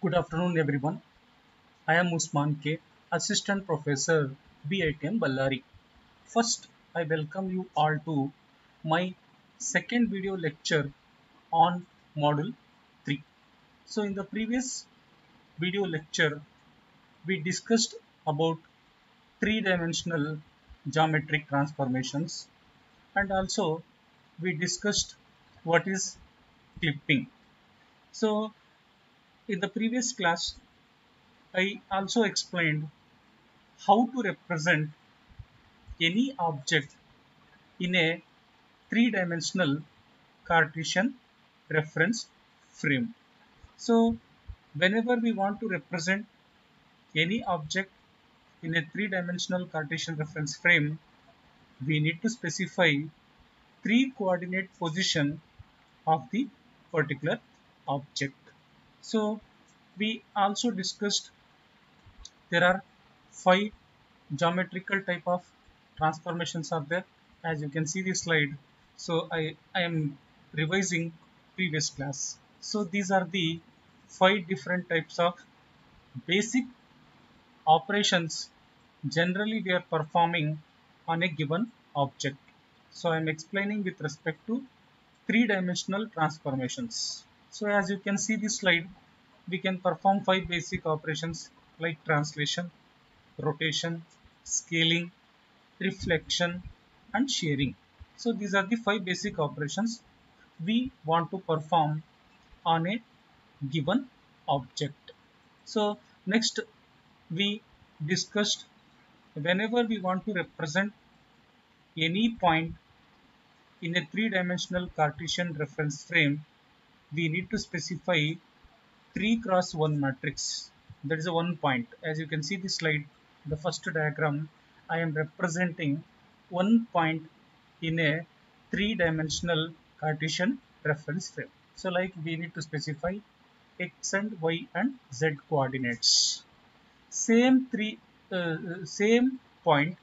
Good afternoon, everyone. I am Usman K, Assistant Professor, BITM Ballari. First, I welcome you all to my second video lecture on Module 3. So, in the previous video lecture, we discussed about three-dimensional geometric transformations and also we discussed what is clipping. So, in the previous class, I also explained how to represent any object in a three-dimensional Cartesian reference frame. So, whenever we want to represent any object in a three-dimensional Cartesian reference frame, we need to specify three coordinate position of the particular object. So we also discussed there are five geometrical type of transformations are there. As you can see this slide so I, I am revising previous class. So these are the five different types of basic operations generally we are performing on a given object. So I am explaining with respect to three-dimensional transformations so as you can see this slide we can perform five basic operations like translation, rotation, scaling, reflection and shearing. So these are the five basic operations we want to perform on a given object. So next we discussed whenever we want to represent any point in a three-dimensional Cartesian reference frame we need to specify 3 cross 1 matrix. That is a one point. As you can see this slide the first diagram I am representing one point in a three dimensional Cartesian reference frame. So like we need to specify x and y and z coordinates. Same three uh, same point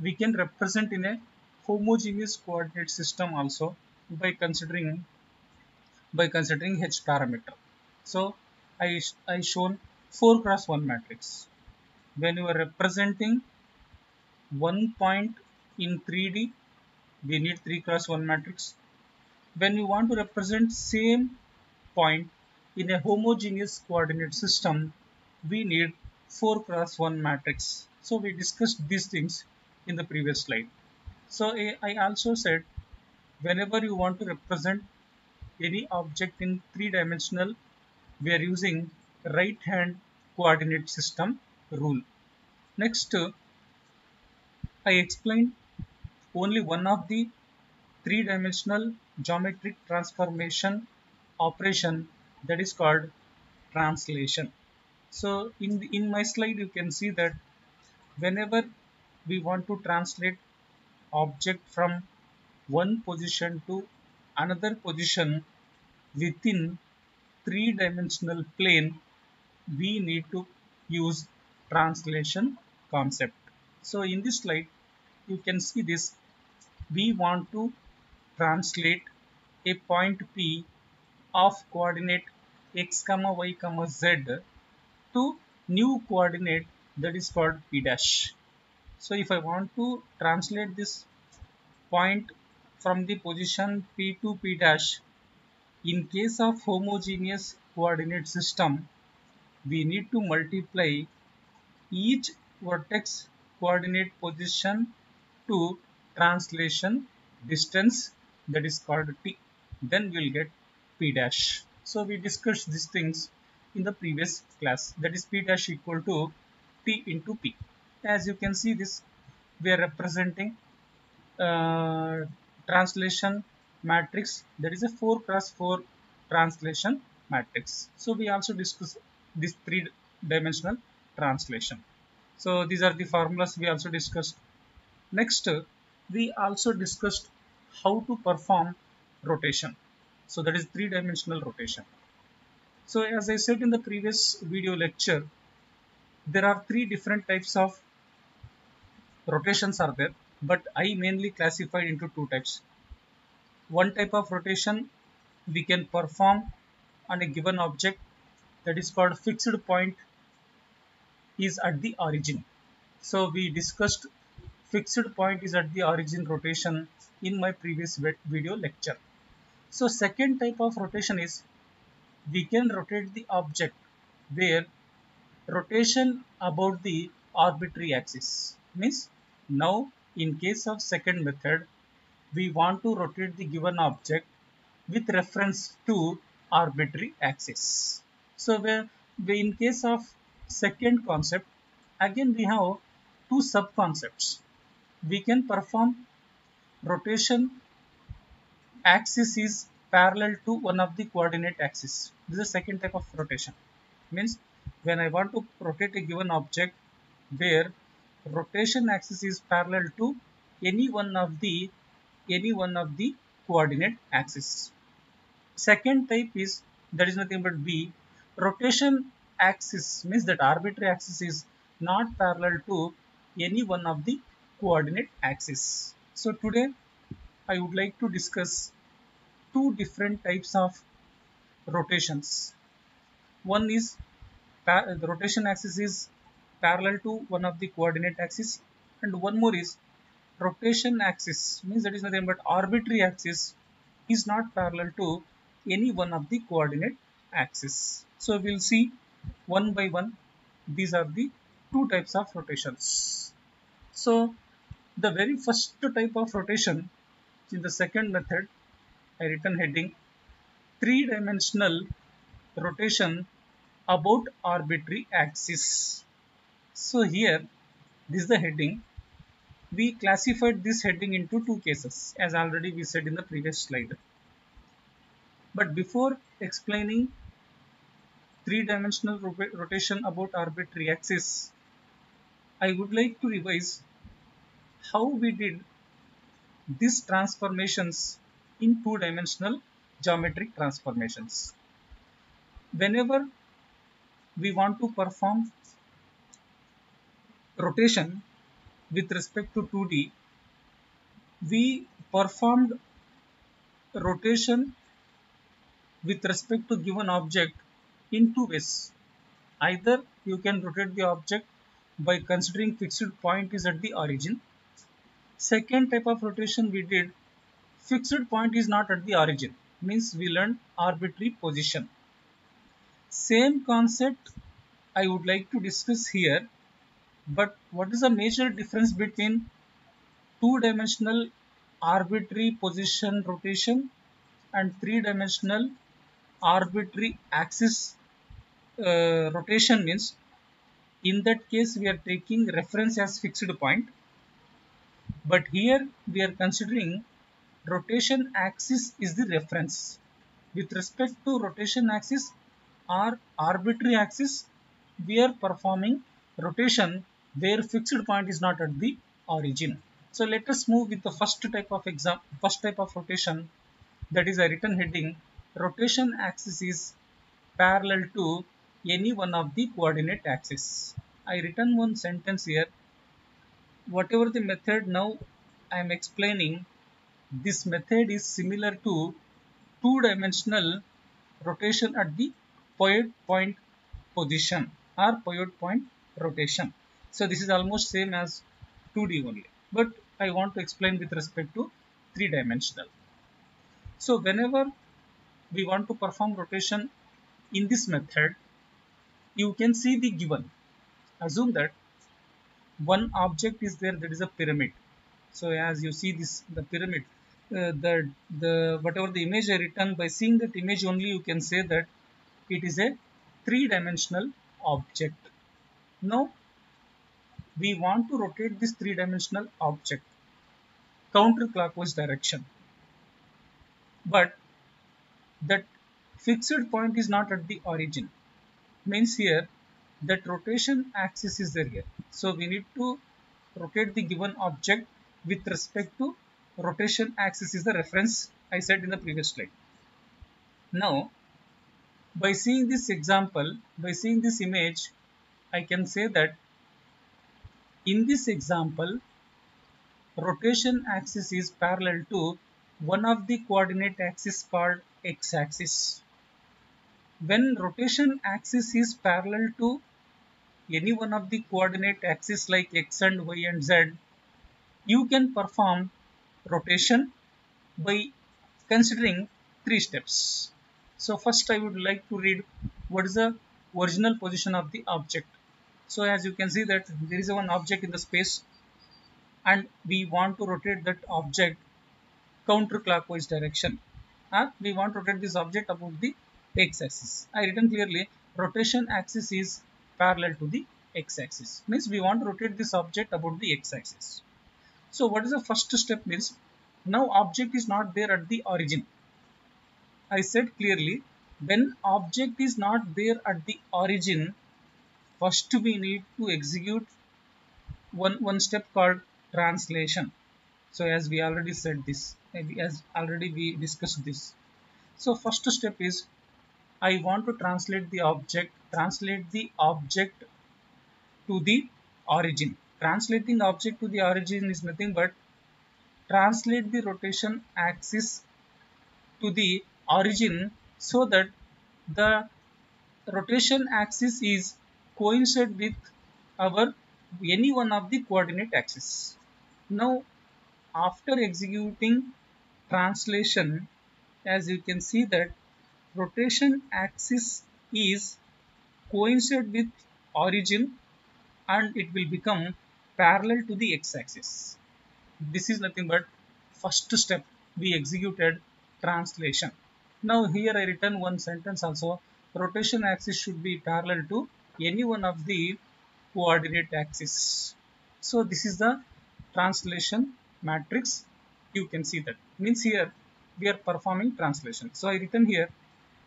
we can represent in a homogeneous coordinate system also by considering by considering h parameter so I, I shown 4 cross 1 matrix. When you are representing one point in 3D, we need 3 cross 1 matrix. When you want to represent same point in a homogeneous coordinate system, we need 4 cross 1 matrix. So we discussed these things in the previous slide. So I also said whenever you want to represent any object in three dimensional we are using right hand coordinate system rule. Next, I explained only one of the three-dimensional geometric transformation operation that is called translation. So in, the, in my slide you can see that whenever we want to translate object from one position to another position within three-dimensional plane, we need to use translation concept. So in this slide, you can see this. We want to translate a point P of coordinate x comma y comma z to new coordinate that is called P dash. So if I want to translate this point from the position P to P dash in case of homogeneous coordinate system, we need to multiply each vertex coordinate position to translation distance that is called t. Then we'll get p dash. So we discussed these things in the previous class that is p dash equal to t into p. As you can see this we are representing uh, translation matrix that is a 4 cross 4 translation matrix. So we also discuss this three dimensional translation. So these are the formulas we also discussed. Next we also discussed how to perform rotation. So that is three dimensional rotation. So as I said in the previous video lecture, there are three different types of rotations are there, but I mainly classified into two types one type of rotation we can perform on a given object that is called fixed point is at the origin. So we discussed fixed point is at the origin rotation in my previous video lecture. So second type of rotation is we can rotate the object where rotation about the arbitrary axis means now in case of second method we want to rotate the given object with reference to arbitrary axis. So in case of second concept again we have two sub concepts. We can perform rotation axis is parallel to one of the coordinate axis. This is the second type of rotation. Means when I want to rotate a given object where rotation axis is parallel to any one of the any one of the coordinate axis. Second type is that is nothing but B. Rotation axis means that arbitrary axis is not parallel to any one of the coordinate axis. So today I would like to discuss two different types of rotations. One is the rotation axis is parallel to one of the coordinate axis and one more is rotation axis means that is nothing but arbitrary axis is not parallel to any one of the coordinate axis. So we'll see one by one these are the two types of rotations. So the very first type of rotation in the second method I written heading three dimensional rotation about arbitrary axis. So here this is the heading we classified this heading into two cases as already we said in the previous slide. But before explaining three-dimensional rotation about arbitrary axis, I would like to revise how we did these transformations in two-dimensional geometric transformations. Whenever we want to perform rotation with respect to 2D, we performed rotation with respect to given object in two ways. Either you can rotate the object by considering fixed point is at the origin. Second type of rotation we did, fixed point is not at the origin, means we learned arbitrary position. Same concept I would like to discuss here but what is the major difference between two-dimensional arbitrary position rotation and three-dimensional arbitrary axis uh, rotation means in that case we are taking reference as fixed point. But here we are considering rotation axis is the reference. With respect to rotation axis or arbitrary axis we are performing rotation where fixed point is not at the origin. So let us move with the first type of exam, first type of rotation that is a written heading rotation axis is parallel to any one of the coordinate axis. I written one sentence here. Whatever the method now I am explaining, this method is similar to two-dimensional rotation at the pivot point position or pivot point rotation. So this is almost same as 2D only. But I want to explain with respect to 3 dimensional. So whenever we want to perform rotation in this method, you can see the given. Assume that one object is there that is a pyramid. So as you see this the pyramid, uh, the the whatever the image I written by seeing that image only you can say that it is a three-dimensional object. Now we want to rotate this three-dimensional object counterclockwise direction. But that fixed point is not at the origin. Means here that rotation axis is there here. So we need to rotate the given object with respect to rotation axis is the reference I said in the previous slide. Now by seeing this example by seeing this image I can say that in this example, rotation axis is parallel to one of the coordinate axis called x-axis. when rotation axis is parallel to any one of the coordinate axes like x and y and z, you can perform rotation by considering three steps. So first I would like to read what is the original position of the object. So as you can see that there is one object in the space and we want to rotate that object counterclockwise direction. Uh, we want to rotate this object about the x-axis. I written clearly rotation axis is parallel to the x-axis. Means we want to rotate this object about the x-axis. So what is the first step means now object is not there at the origin. I said clearly when object is not there at the origin first we need to execute one one step called translation. So as we already said this as already we discussed this. So first step is I want to translate the object translate the object to the origin. Translating the object to the origin is nothing but translate the rotation axis to the origin so that the rotation axis is coincide with our any one of the coordinate axes. Now after executing translation as you can see that rotation axis is coincide with origin and it will become parallel to the x-axis. This is nothing but first step we executed translation. Now here I written one sentence also rotation axis should be parallel to any one of the coordinate axis. So this is the translation matrix. You can see that means here we are performing translation. So I written here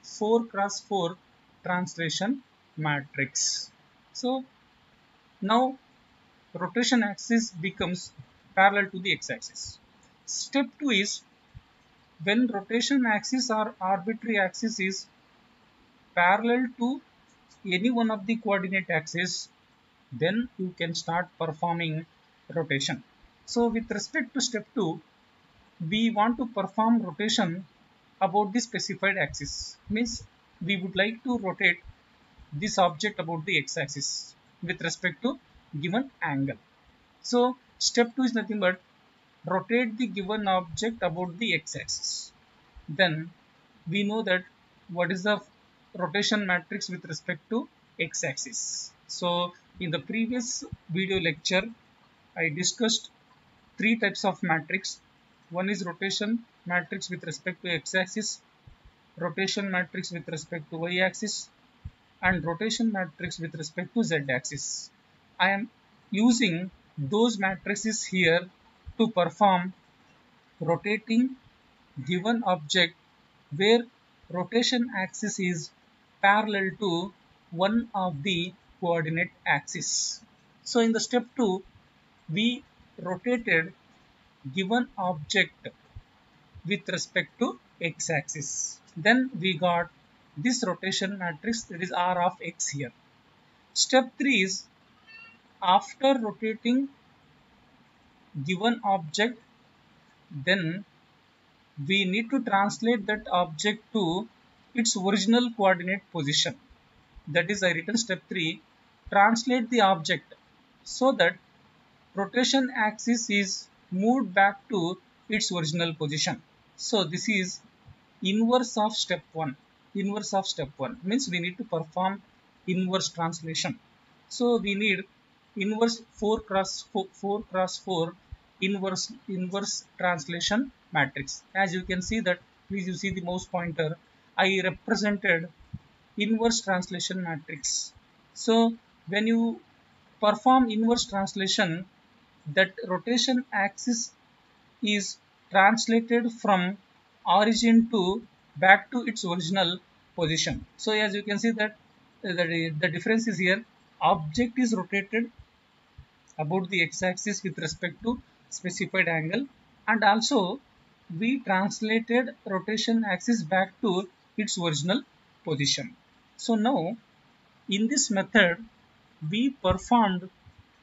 4 cross 4 translation matrix. So now rotation axis becomes parallel to the x-axis. Step 2 is when rotation axis or arbitrary axis is parallel to any one of the coordinate axes then you can start performing rotation. So with respect to step 2 we want to perform rotation about the specified axis means we would like to rotate this object about the x-axis with respect to given angle. So step 2 is nothing but rotate the given object about the x-axis. Then we know that what is the rotation matrix with respect to x-axis. So in the previous video lecture, I discussed three types of matrix. One is rotation matrix with respect to x-axis, rotation matrix with respect to y-axis, and rotation matrix with respect to z-axis. I am using those matrices here to perform rotating given object where rotation axis is parallel to one of the coordinate axis. So in the step 2, we rotated given object with respect to x-axis. Then we got this rotation matrix that is R of x here. Step 3 is after rotating given object then we need to translate that object to its original coordinate position. That is I written step 3 translate the object so that rotation axis is moved back to its original position. So this is inverse of step 1. Inverse of step 1 means we need to perform inverse translation. So we need inverse 4 cross 4, 4 cross 4 inverse inverse translation matrix. As you can see that please you see the mouse pointer I represented inverse translation matrix. So when you perform inverse translation, that rotation axis is translated from origin to back to its original position. So as you can see that uh, the, uh, the difference is here object is rotated about the x-axis with respect to specified angle and also we translated rotation axis back to its original position. So now in this method we performed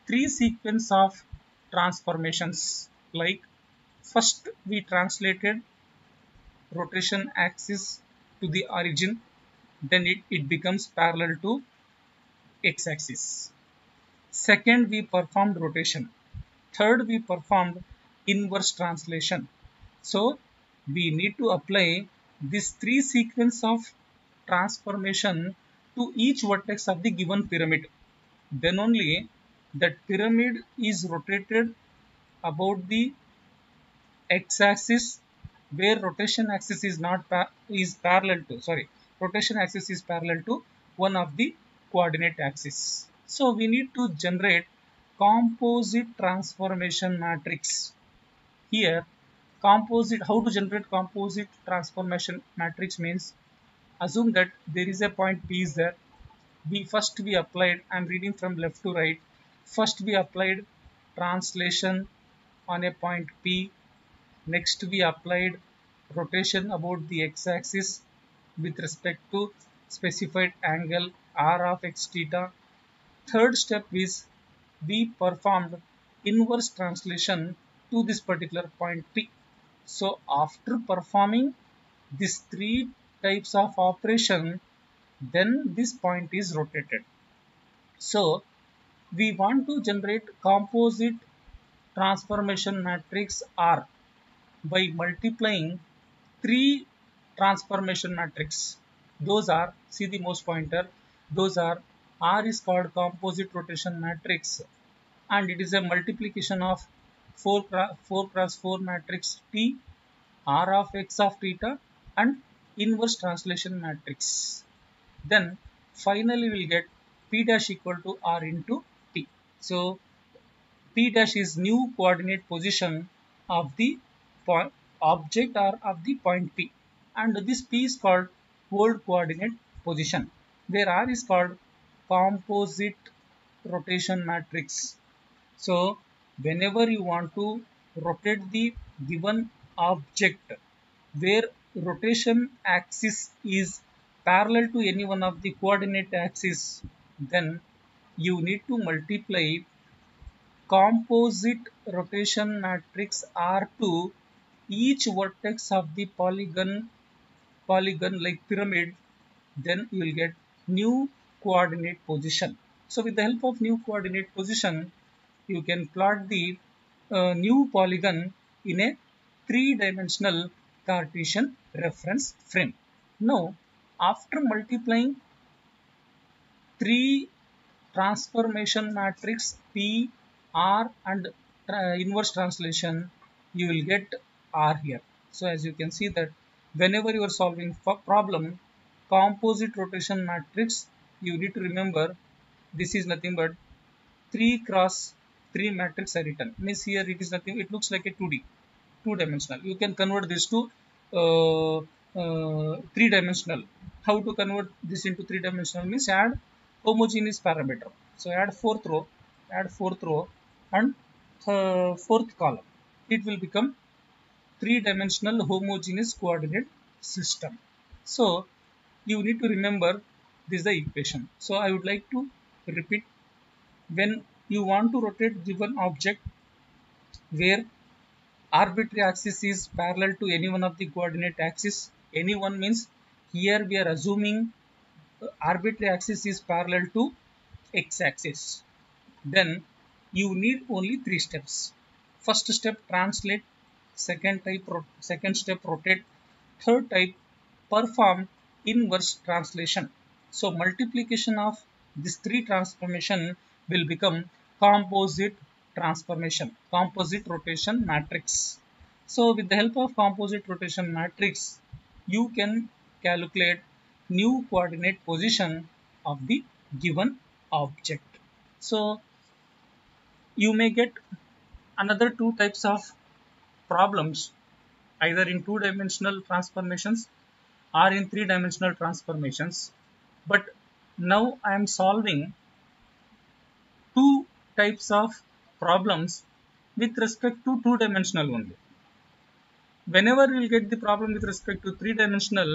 three sequence of transformations like first we translated rotation axis to the origin then it, it becomes parallel to x-axis. Second, we performed rotation. Third, we performed inverse translation. So, we need to apply this three sequence of transformation to each vertex of the given pyramid. Then only that pyramid is rotated about the x-axis where rotation axis is not is parallel to sorry rotation axis is parallel to one of the coordinate axis. So we need to generate composite transformation matrix. Here composite how to generate composite transformation matrix means assume that there is a point P is there. We first we applied I am reading from left to right. First we applied translation on a point P. Next we applied rotation about the x-axis with respect to specified angle r of x theta. Third step is we performed inverse translation to this particular point P. So after performing these three types of operation, then this point is rotated. So we want to generate composite transformation matrix R by multiplying three transformation matrix. Those are, see the mouse pointer, those are R is called composite rotation matrix and it is a multiplication of 4, 4 cross 4 matrix T, R of x of theta and inverse translation matrix. Then finally we will get P dash equal to R into T. So P dash is new coordinate position of the point object or of the point P and this P is called world coordinate position where R is called composite rotation matrix. So whenever you want to rotate the given object where rotation axis is parallel to any one of the coordinate axis then you need to multiply composite rotation matrix R2 each vertex of the polygon polygon like pyramid then you will get new coordinate position. So with the help of new coordinate position you can plot the uh, new polygon in a three-dimensional Cartesian reference frame. Now, after multiplying three transformation matrix P, R and inverse translation, you will get R here. So, as you can see that whenever you are solving for problem composite rotation matrix you need to remember this is nothing but 3 cross 3 matrix are written. Means here it is nothing it looks like a 2d two dimensional you can convert this to uh, uh, three dimensional how to convert this into three dimensional means add homogeneous parameter. So add fourth row add fourth row and uh, fourth column. It will become three-dimensional homogeneous coordinate system. So, you need to remember this is the equation. So, I would like to repeat when you want to rotate given object where arbitrary axis is parallel to any one of the coordinate axis. Any one means here we are assuming arbitrary axis is parallel to x axis. Then you need only three steps. First step translate second type second step rotate third type perform inverse translation so multiplication of these three transformation will become composite transformation composite rotation matrix so with the help of composite rotation matrix you can calculate new coordinate position of the given object so you may get another two types of problems either in two-dimensional transformations or in three-dimensional transformations. But now I am solving two types of problems with respect to two-dimensional only. Whenever you will get the problem with respect to three-dimensional,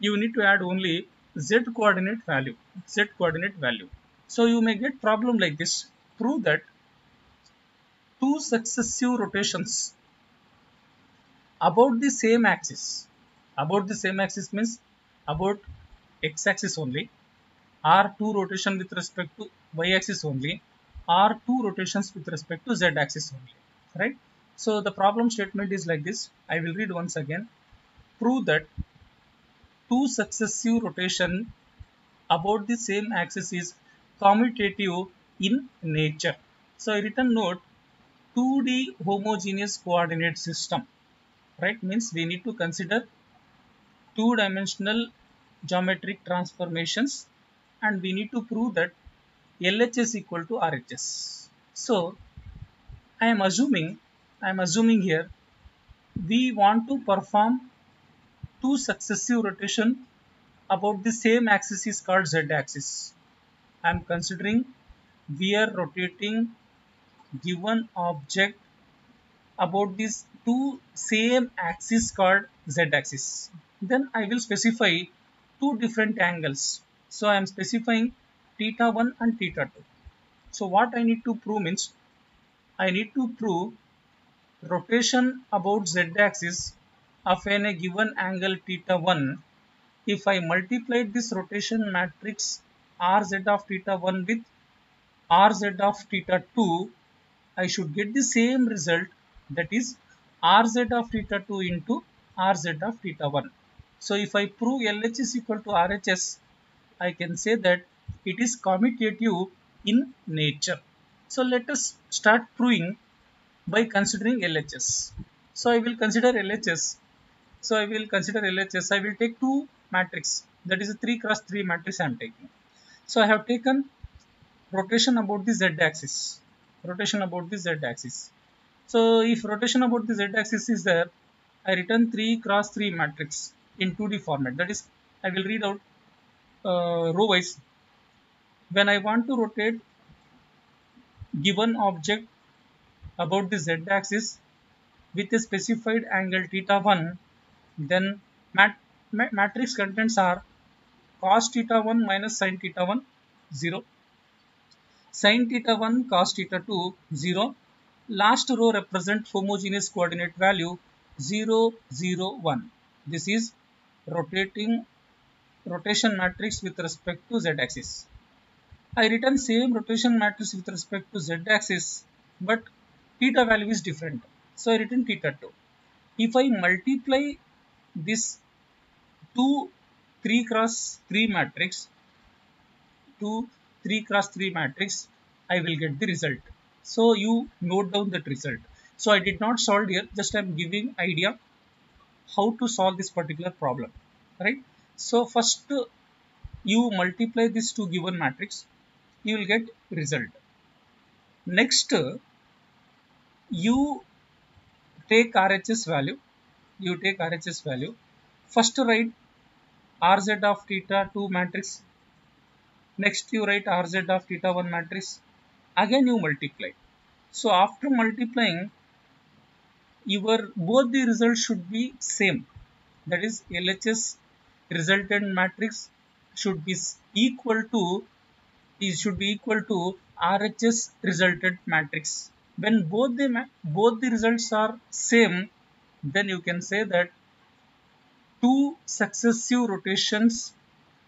you need to add only z coordinate value, z coordinate value. So you may get problem like this. Prove that two successive rotations about the same axis about the same axis means about x-axis only, are two rotation with respect to y-axis only, or two rotations with respect to z-axis only, right? So the problem statement is like this. I will read once again. Prove that two successive rotation about the same axis is commutative in nature. So I written note 2D homogeneous coordinate system, right? Means we need to consider two dimensional geometric transformations and we need to prove that LHS equal to RHS. So I am assuming I am assuming here we want to perform two successive rotation about the same axis is called z axis. I am considering we are rotating given object about these two same axis called z axis. Then I will specify two different angles. So I am specifying theta 1 and theta 2. So what I need to prove means I need to prove rotation about z-axis of a given angle theta 1 if I multiply this rotation matrix rz of theta 1 with rz of theta 2 I should get the same result that is rz of theta 2 into rz of theta 1. So if I prove LH is equal to RHS I can say that it is commutative in nature. So let us start proving by considering LHS. So I will consider LHS. So I will consider LHS. I will take two matrix that is a 3 cross 3 matrix I am taking. So I have taken rotation about the z axis. Rotation about the z axis. So if rotation about the z axis is there, I return 3 cross 3 matrix in 2D format. That is, I will read out uh, row wise. When I want to rotate given object about the z-axis with a specified angle theta 1 then mat matrix contents are cos theta 1 minus sin theta 1 0 sin theta 1 cos theta 2 0 last row represent homogeneous coordinate value 0 0 1 this is rotating rotation matrix with respect to z axis i written same rotation matrix with respect to z axis but theta value is different. So I written theta 2. If I multiply this 2 3 cross 3 matrix, 2 3 cross 3 matrix, I will get the result. So you note down that result. So I did not solve here, just I am giving idea how to solve this particular problem, right? So first you multiply this two given matrix, you will get result. Next you take RHS value, you take RHS value, first write RZ of theta 2 matrix, next you write RZ of theta 1 matrix, again you multiply. So after multiplying, your both the results should be same. That is LHS resultant matrix should be equal to is should be equal to RHS resultant matrix. When both the both the results are same then you can say that two successive rotations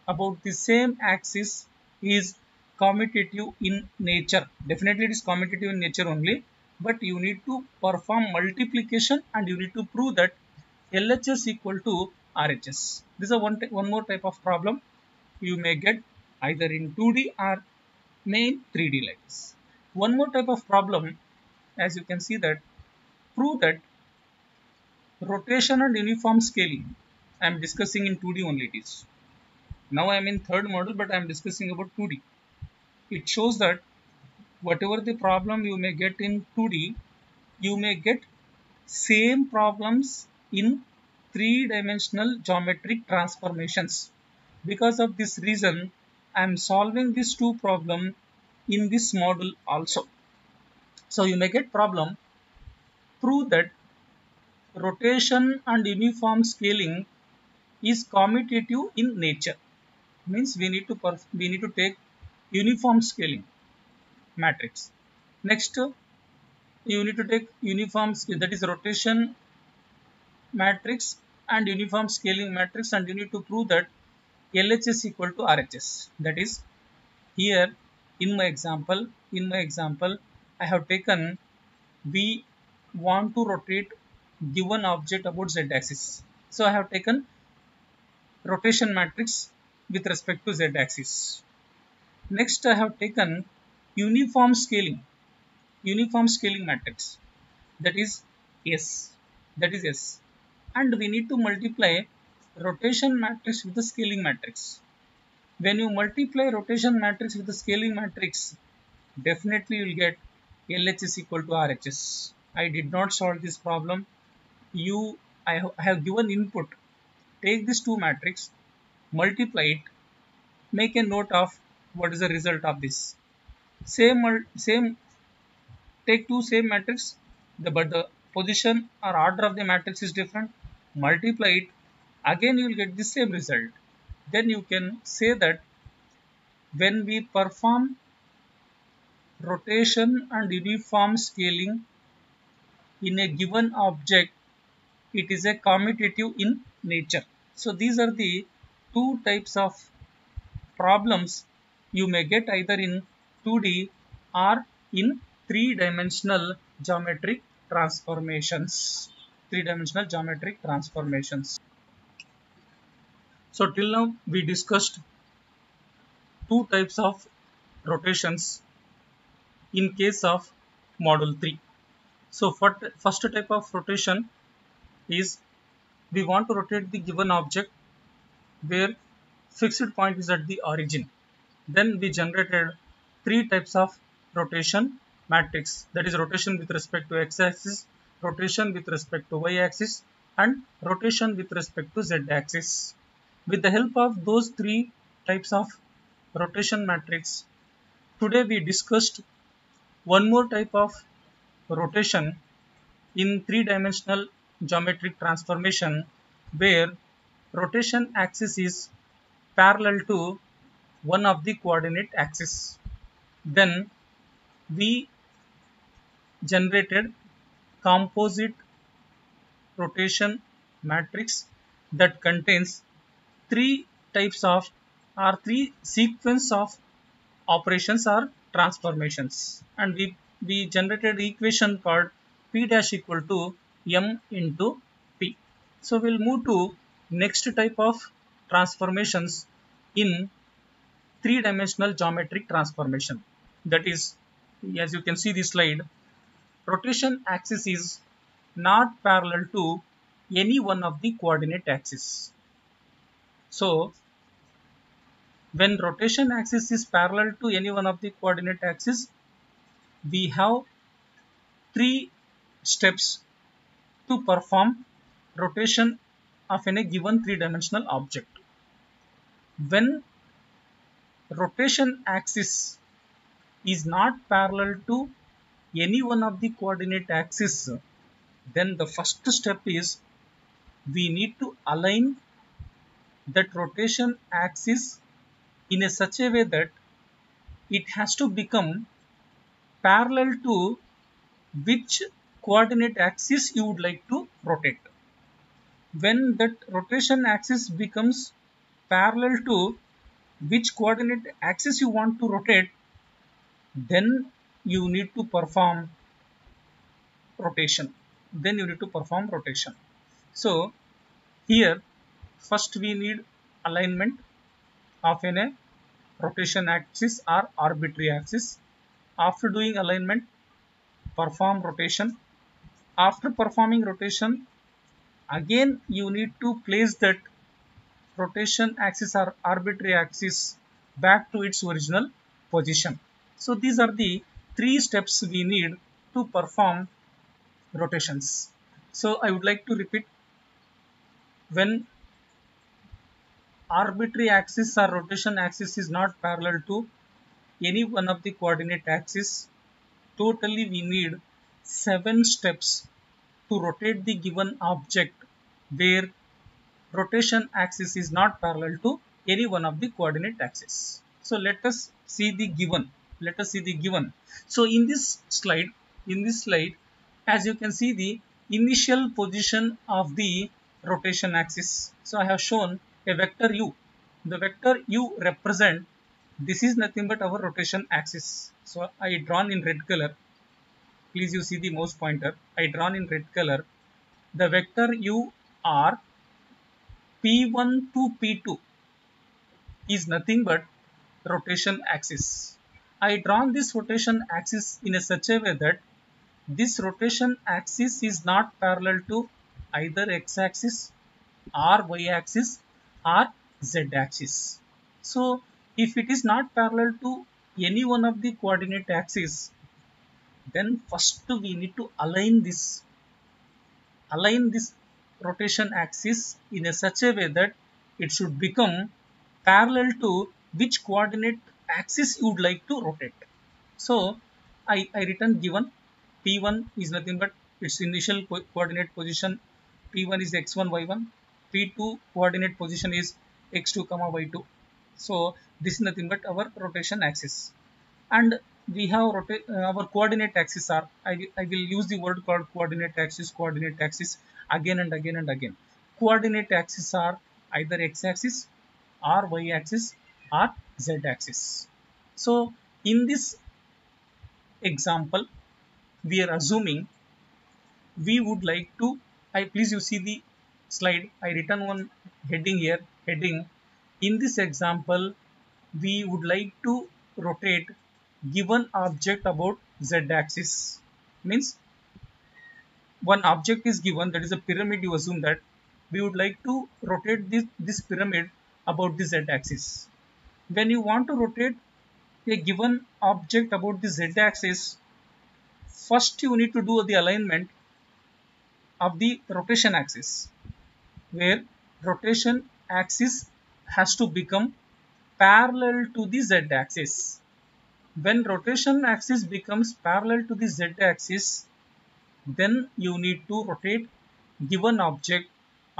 about the same axis is commutative in nature. Definitely it is commutative in nature only but you need to perform multiplication and you need to prove that LHS equal to RHS. This is one, one more type of problem. You may get either in 2D or main 3D like this. One more type of problem as you can see that prove that rotation and uniform scaling I am discussing in 2D only it is. Now I am in third model but I am discussing about 2D. It shows that whatever the problem you may get in 2D, you may get same problems in three-dimensional geometric transformations. Because of this reason, I am solving these two problem in this model also. So you may get problem. Prove that rotation and uniform scaling is commutative in nature. Means we need to we need to take uniform scaling matrix. Next, you need to take uniform that is rotation matrix and uniform scaling matrix and you need to prove that LHS equal to RHS. That is here in my example, in my example, I have taken we want to rotate given object about z axis. So I have taken rotation matrix with respect to z axis. Next I have taken uniform scaling, uniform scaling matrix that is S, that is S and we need to multiply rotation matrix with the scaling matrix. When you multiply rotation matrix with the scaling matrix, definitely you will get LHS equal to RHS. I did not solve this problem. You, I have given input. Take this two matrix, multiply it, make a note of what is the result of this. Same, same, take two same matrix, but the position or order of the matrix is different. Multiply it, again you will get the same result. Then you can say that when we perform rotation and uniform scaling in a given object it is a commutative in nature. So these are the two types of problems you may get either in 2d or in three dimensional geometric transformations. Three dimensional geometric transformations so till now we discussed two types of rotations in case of model 3. So first type of rotation is we want to rotate the given object where fixed point is at the origin. Then we generated three types of rotation matrix that is rotation with respect to x-axis, rotation with respect to y-axis and rotation with respect to z-axis. With the help of those three types of rotation matrix, today we discussed one more type of rotation in three-dimensional geometric transformation where rotation axis is parallel to one of the coordinate axis. Then we generated composite rotation matrix that contains three types of or three sequence of operations or transformations and we, we generated equation called p dash equal to m into p. So we'll move to next type of transformations in three dimensional geometric transformation that is as you can see this slide rotation axis is not parallel to any one of the coordinate axis. So when rotation axis is parallel to any one of the coordinate axis, we have three steps to perform rotation of any given three-dimensional object. When rotation axis is not parallel to any one of the coordinate axis, then the first step is we need to align that rotation axis in a such a way that it has to become parallel to which coordinate axis you would like to rotate. When that rotation axis becomes parallel to which coordinate axis you want to rotate, then you need to perform rotation. Then you need to perform rotation. So here first we need alignment of a rotation axis or arbitrary axis. After doing alignment, perform rotation. After performing rotation, again you need to place that rotation axis or arbitrary axis back to its original position. So these are the three steps we need to perform rotations. So I would like to repeat when arbitrary axis or rotation axis is not parallel to any one of the coordinate axis. Totally we need seven steps to rotate the given object where rotation axis is not parallel to any one of the coordinate axis. So let us see the given. Let us see the given. So in this slide in this slide as you can see the initial position of the rotation axis. So i have shown a vector u. The vector u represent this is nothing but our rotation axis. So i drawn in red color. Please you see the mouse pointer. I drawn in red color. The vector u r p1 to p2 is nothing but rotation axis. I drawn this rotation axis in a such a way that this rotation axis is not parallel to either x-axis or y-axis or z-axis. So, if it is not parallel to any one of the coordinate axes, then first we need to align this, align this rotation axis in a such a way that it should become parallel to which coordinate axis you would like to rotate. So, I, I written given P1 is nothing but its initial co coordinate position P1 is x1 y1 P2 coordinate position is x2 comma y2 so this is nothing but our rotation axis. And we have uh, our coordinate axis are I, I will use the word called coordinate axis coordinate axis again and again and again. Coordinate axis are either x axis or y axis or z axis. So in this example we are assuming we would like to I please you see the slide I written one heading here heading in this example we would like to rotate given object about z axis. Means one object is given that is a pyramid you assume that we would like to rotate this this pyramid about the z axis. When you want to rotate a given object about the z axis first you need to do the alignment of the rotation axis where rotation axis has to become parallel to the z axis. When rotation axis becomes parallel to the z axis then you need to rotate given object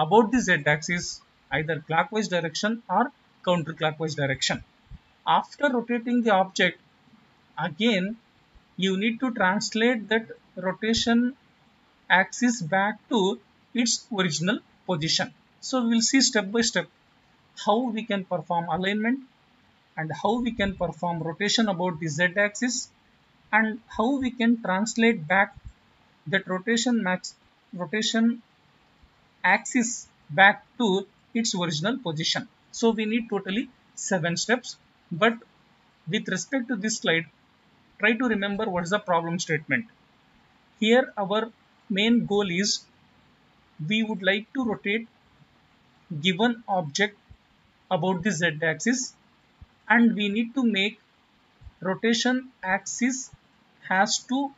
about the z axis either clockwise direction or counterclockwise direction. After rotating the object again you need to translate that rotation axis back to its original position. So we will see step by step how we can perform alignment and how we can perform rotation about the z axis and how we can translate back that rotation max rotation axis back to its original position. So we need totally seven steps but with respect to this slide try to remember what is the problem statement. Here our main goal is we would like to rotate given object about the z axis and we need to make rotation axis has to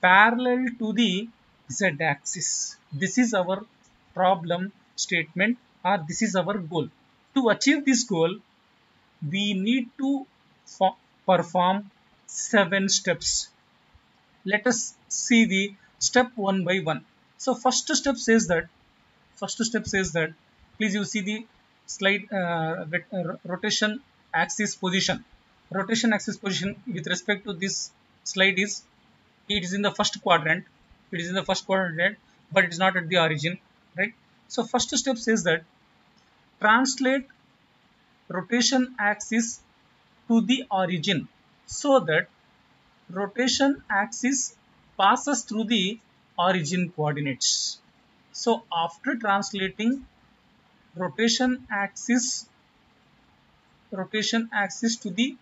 parallel to the z axis. This is our problem statement or this is our goal. To achieve this goal, we need to perform seven steps. Let us see the step one by one. So first step says that, first step says that, please you see the slide uh, uh, rotation axis position. Rotation axis position with respect to this slide is, it is in the first quadrant, it is in the first quadrant, but it is not at the origin, right? So first step says that, translate rotation axis to the origin so that rotation axis passes through the origin coordinates. So after translating rotation axis rotation axis to the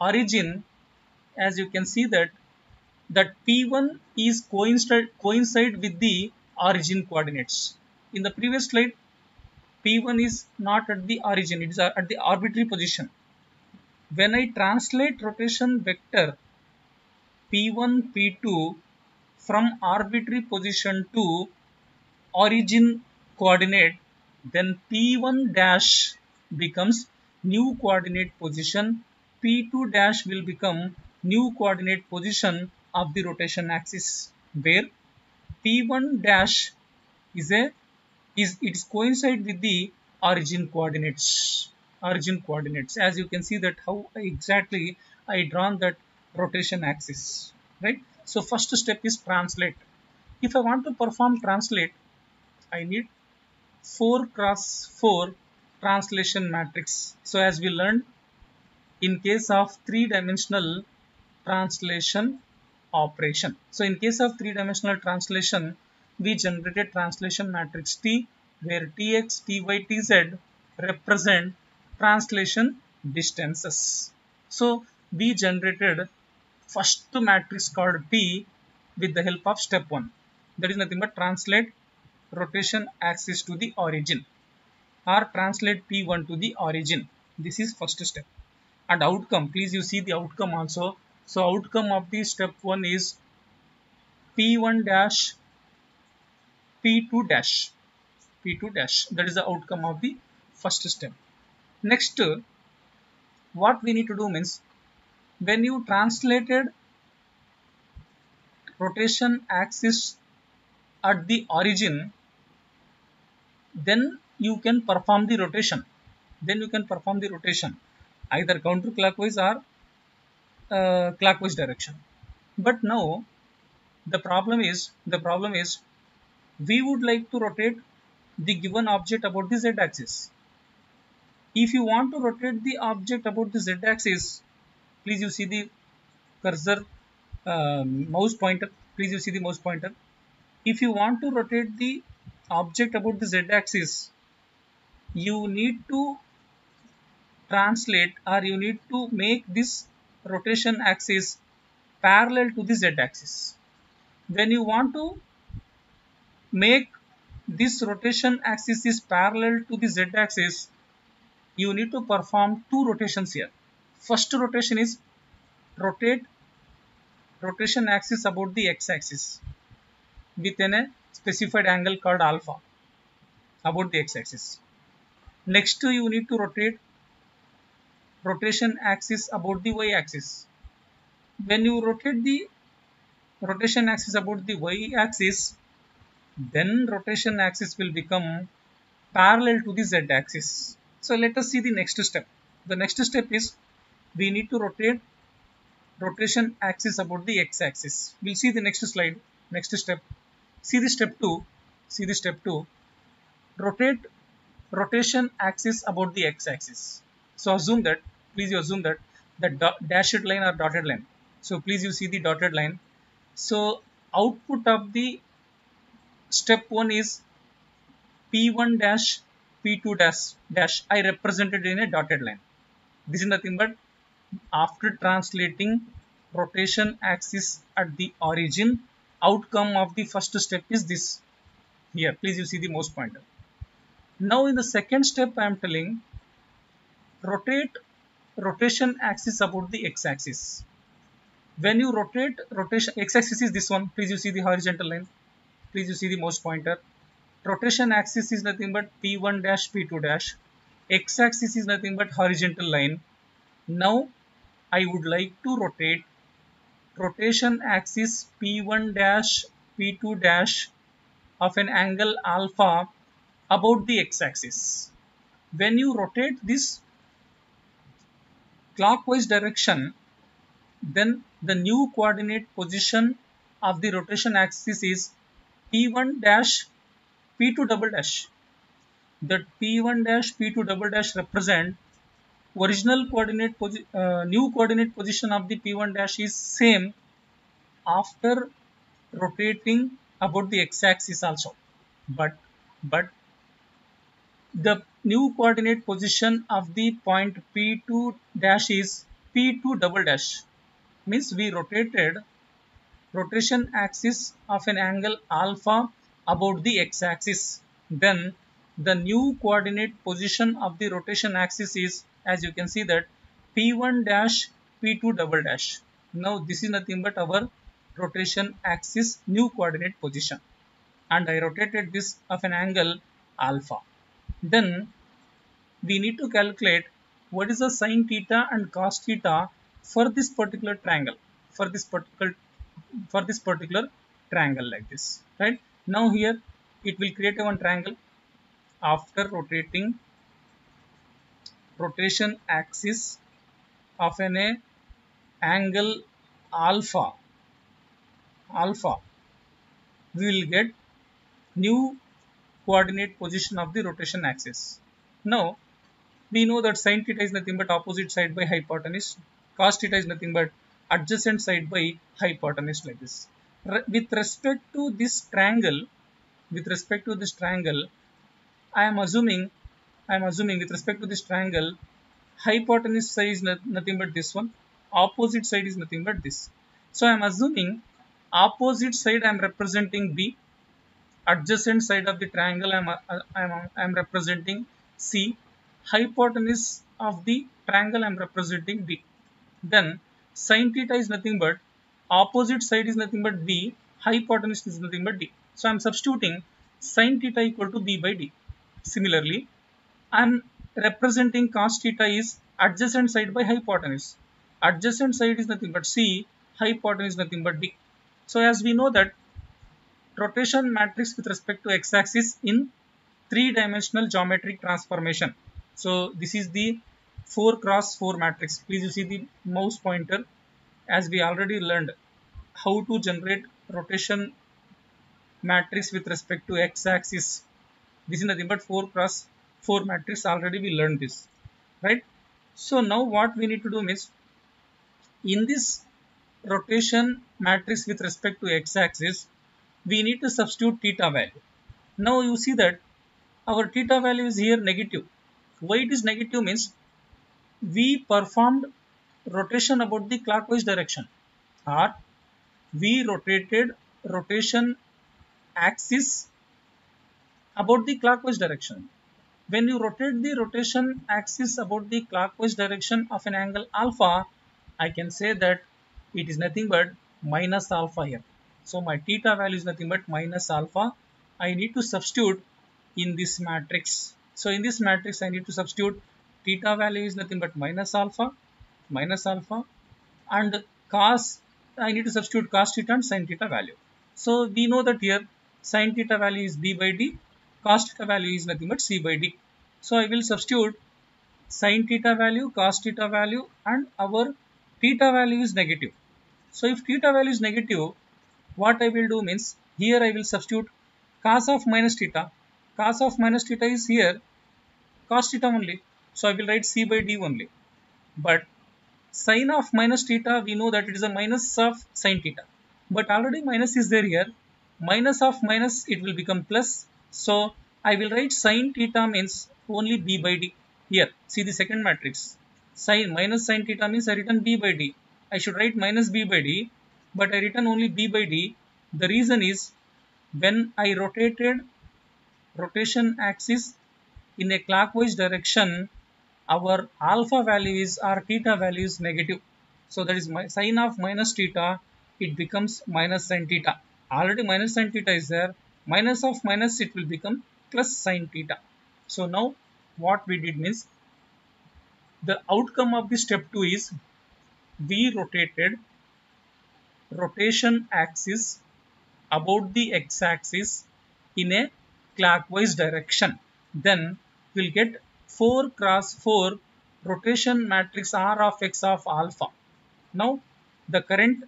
origin as you can see that that P1 is coincide, coincide with the origin coordinates. In the previous slide P1 is not at the origin it is at the arbitrary position when I translate rotation vector P1, P2 from arbitrary position to origin coordinate, then P1 dash becomes new coordinate position, P2 dash will become new coordinate position of the rotation axis, where P1 dash is a is it is coincide with the origin coordinates origin coordinates. As you can see that how exactly I drawn that rotation axis right so first step is translate if I want to perform translate I need 4 cross 4 translation matrix. So as we learned, in case of three-dimensional translation operation. So in case of three-dimensional translation, we generated translation matrix T where Tx, Ty, Tz represent translation distances. So we generated first matrix called T with the help of step 1. That is nothing but translate rotation axis to the origin or translate P1 to the origin. This is first step. And outcome, please you see the outcome also. So outcome of the step 1 is P1 dash P2 dash P2 dash. That is the outcome of the first step. Next, what we need to do means when you translated rotation axis at the origin, then you can perform the rotation. Then you can perform the rotation either counterclockwise or uh, clockwise direction. But now the problem is the problem is we would like to rotate the given object about the z axis. If you want to rotate the object about the z axis, please you see the cursor uh, mouse pointer. Please you see the mouse pointer. If you want to rotate the object about the z axis, you need to translate or you need to make this rotation axis parallel to the z axis. When you want to make this rotation axis is parallel to the z axis, you need to perform two rotations here. First rotation is rotate rotation axis about the x axis within a uh, specified angle called alpha about the x axis. Next you need to rotate rotation axis about the y axis. When you rotate the rotation axis about the y axis, then rotation axis will become parallel to the z axis. So let us see the next step. The next step is we need to rotate rotation axis about the x axis. We'll see the next slide, next step. See the step 2, see the step 2. Rotate rotation axis about the x axis. So assume that, please assume that the dashed line or dotted line. So please you see the dotted line. So output of the step 1 is P1 dash P2 dash dash I represented in a dotted line. This is nothing but after translating rotation axis at the origin outcome of the first step is this here please you see the mouse pointer now in the second step I am telling rotate rotation axis about the x-axis. When you rotate rotation x-axis is this one. Please you see the horizontal line. Please you see the mouse pointer. Rotation axis is nothing but p1 dash p2 dash. X-axis is nothing but horizontal line. Now I would like to rotate rotation axis p1 dash p2 dash of an angle alpha about the x-axis. When you rotate this clockwise direction, then the new coordinate position of the rotation axis is P1 dash P2 double dash. that P1 dash P2 double dash represent original coordinate uh, new coordinate position of the P1 dash is same after rotating about the x-axis also but but the new coordinate position of the point P2 dash is P2 double dash. Means we rotated rotation axis of an angle alpha about the x-axis. Then the new coordinate position of the rotation axis is as you can see that P1 dash P2 double dash. Now this is nothing but our rotation axis new coordinate position. And I rotated this of an angle alpha. Then we need to calculate what is the sine theta and cos theta for this particular triangle for this particular for this particular triangle like this right? Now here it will create one triangle after rotating rotation axis of an angle alpha. Alpha. We will get new coordinate position of the rotation axis. Now, we know that sine theta is nothing but opposite side by hypotenuse. Cos theta is nothing but adjacent side by hypotenuse like this. Re with respect to this triangle with respect to this triangle i am assuming i am assuming with respect to this triangle hypotenuse side is not, nothing but this one opposite side is nothing but this so i am assuming opposite side i am representing b adjacent side of the triangle i am i am, I am representing c hypotenuse of the triangle I am representing B. Then sine theta is nothing but opposite side is nothing but B, hypotenuse is nothing but D. So I am substituting sine theta equal to B by D. Similarly, Am representing cos theta is adjacent side by hypotenuse. Adjacent side is nothing but C, hypotenuse is nothing but D. So as we know that rotation matrix with respect to x-axis in three-dimensional geometric transformation so this is the 4 cross 4 matrix. Please you see the mouse pointer as we already learned how to generate rotation matrix with respect to x-axis. This is nothing but 4 cross 4 matrix already we learned this right. So now what we need to do is in this rotation matrix with respect to x-axis we need to substitute theta value. Now you see that our theta value is here negative why it is negative means we performed rotation about the clockwise direction or we rotated rotation axis about the clockwise direction. When you rotate the rotation axis about the clockwise direction of an angle alpha, I can say that it is nothing but minus alpha here. So my theta value is nothing but minus alpha. I need to substitute in this matrix so in this matrix, I need to substitute theta value is nothing but minus alpha, minus alpha, and cos, I need to substitute cos theta and sin theta value. So we know that here sin theta value is b by d, cos theta value is nothing but c by d. So I will substitute sin theta value, cos theta value, and our theta value is negative. So if theta value is negative, what I will do means here I will substitute cos of minus theta. Cos of minus theta is here cos theta only. So I will write c by d only. But sine of minus theta, we know that it is a minus of sine theta. But already minus is there here. Minus of minus, it will become plus. So I will write sine theta means only b by d. Here, see the second matrix. Sine minus sine theta means I written b by d. I should write minus b by d, but I written only b by d. The reason is when I rotated rotation axis in a clockwise direction, our alpha values or theta values negative. So that is my sine of minus theta, it becomes minus sine theta. Already minus sine theta is there. Minus of minus it will become plus sine theta. So now what we did means the outcome of the step 2 is we rotated rotation axis about the x-axis in a clockwise direction. Then we will get 4 cross 4 rotation matrix R of x of alpha. Now the current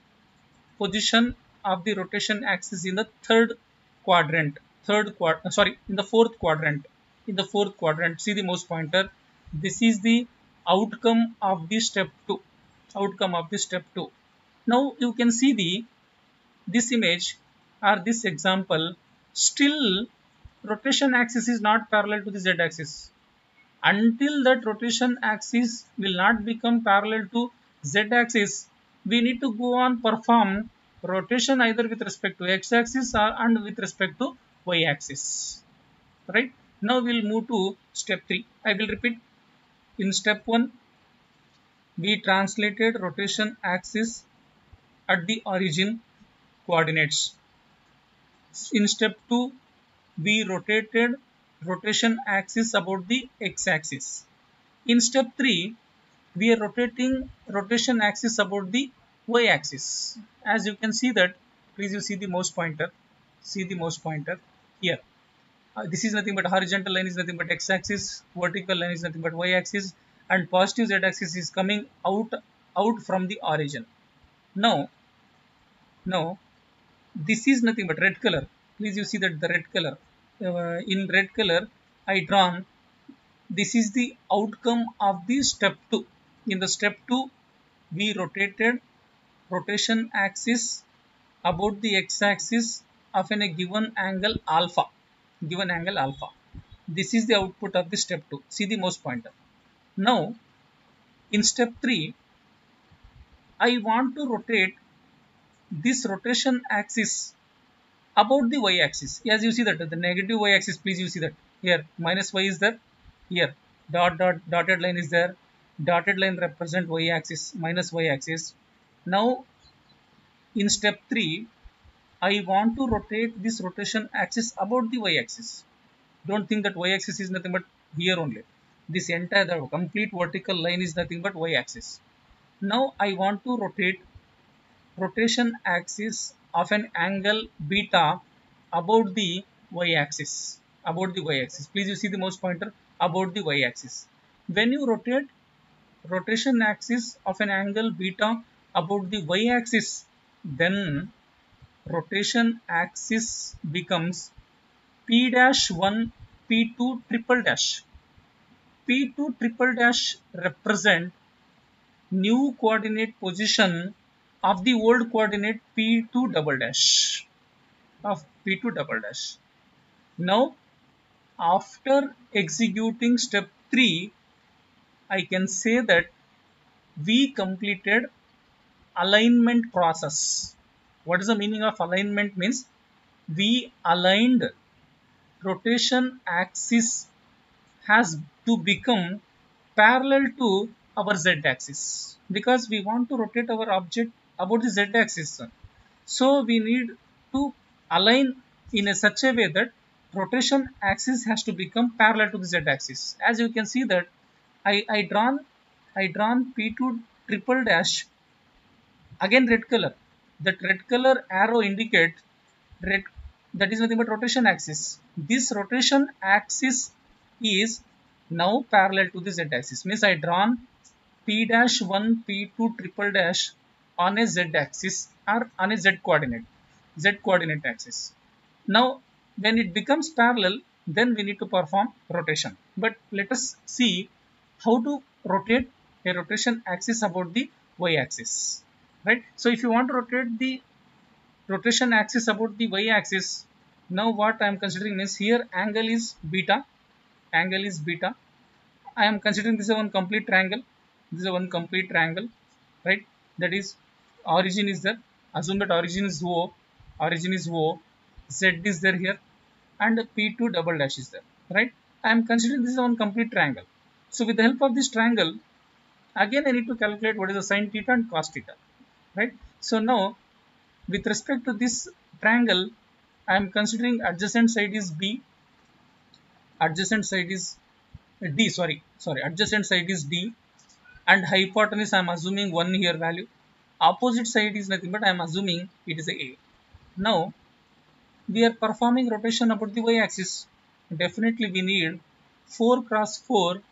position of the rotation axis in the third quadrant, third quad, uh, sorry, in the fourth quadrant, in the fourth quadrant, see the mouse pointer. This is the outcome of the step 2, outcome of the step 2. Now you can see the, this image or this example still rotation axis is not parallel to the z axis. Until that rotation axis will not become parallel to z axis, we need to go on perform rotation either with respect to x axis or and with respect to y axis. Right? Now we'll move to step 3. I will repeat. In step 1, we translated rotation axis at the origin coordinates. In step 2, we rotated rotation axis about the x-axis. In step 3, we are rotating rotation axis about the y-axis. As you can see that, please you see the mouse pointer, see the mouse pointer here. Uh, this is nothing but horizontal line is nothing but x-axis, vertical line is nothing but y-axis and positive z-axis is coming out out from the origin. Now, now this is nothing but red color. Please you see that the red color uh, in red color I drawn this is the outcome of the step 2 in the step 2 we rotated rotation axis about the x-axis of a given angle alpha given angle alpha. This is the output of the step 2 see the mouse pointer. Now in step 3 I want to rotate this rotation axis about the y-axis as you see that. The negative y-axis please you see that. Here minus y is there. Here dot dot dotted line is there. Dotted line represent y-axis minus y-axis now in step 3 I want to rotate this rotation axis about the y-axis. Don't think that y-axis is nothing but here only. This entire complete vertical line is nothing but y-axis. Now I want to rotate rotation axis of an angle beta about the y-axis about the y-axis. Please you see the mouse pointer about the y-axis. When you rotate rotation axis of an angle beta about the y-axis then rotation axis becomes p dash 1 p2 triple dash. p2 triple dash represent new coordinate position of the old coordinate p2 double dash of p2 double dash. Now after executing step 3 I can say that we completed alignment process. What is the meaning of alignment means? We aligned rotation axis has to become parallel to our z axis because we want to rotate our object about the z axis. So we need to align in a such a way that rotation axis has to become parallel to the z axis. As you can see that i i drawn i drawn p2 triple dash again red color. That red color arrow indicate red that is nothing but rotation axis. This rotation axis is now parallel to the z axis. Means i drawn p dash 1 p2 triple dash on a z axis or on a z coordinate z coordinate axis. Now when it becomes parallel then we need to perform rotation. But let us see how to rotate a rotation axis about the y axis right? So if you want to rotate the rotation axis about the y axis now what i am considering is here angle is beta angle is beta. I am considering this is one complete triangle this is one complete triangle right? That is origin is there. Assume that origin is o origin is o z is there here and p2 double dash is there right? I am considering this is one complete triangle. So with the help of this triangle again i need to calculate what is the sine theta and cos theta right? So now with respect to this triangle i am considering adjacent side is b adjacent side is d sorry sorry adjacent side is d and hypotenuse i am assuming 1 here value. Opposite side is nothing but i am assuming it is a a. Now we are performing rotation about the y-axis. Definitely we need 4 cross 4